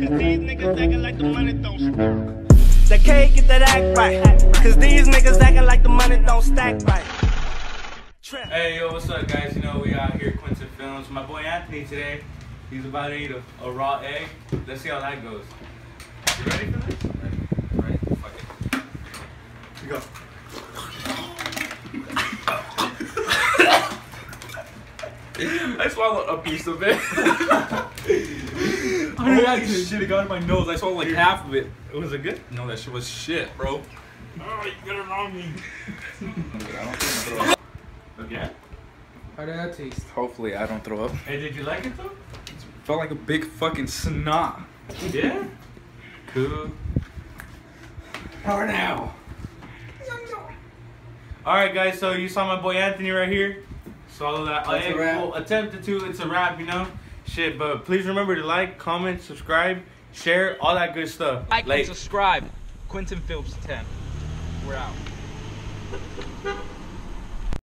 Cause these niggas acting like the money don't They can't get that act right. Cause these niggas acting like the money don't stack right. Hey, yo, what's up, guys? You know, we out here, Quentin Films. My boy Anthony today, he's about to eat a, a raw egg. Let's see how that goes. You ready for this? Ready. Ready? Fuck it. Here we go. I swallowed a piece of it. I mean, that shit it got in my nose. I swallowed like half of it. It was it good? No, that shit was shit, bro. Oh, you got it on me. Okay. How did that taste? Hopefully, I don't throw up. Hey, did you like it though? It felt like a big fucking snot. Yeah. Cool. How now? All right, guys. So you saw my boy Anthony right here. Swallow that uh, That's a egg. wrap. Well, attempted to. It's a wrap, you know. Shit, but please remember to like, comment, subscribe, share, all that good stuff. Like and subscribe. Quentin Phillips 10. We're out.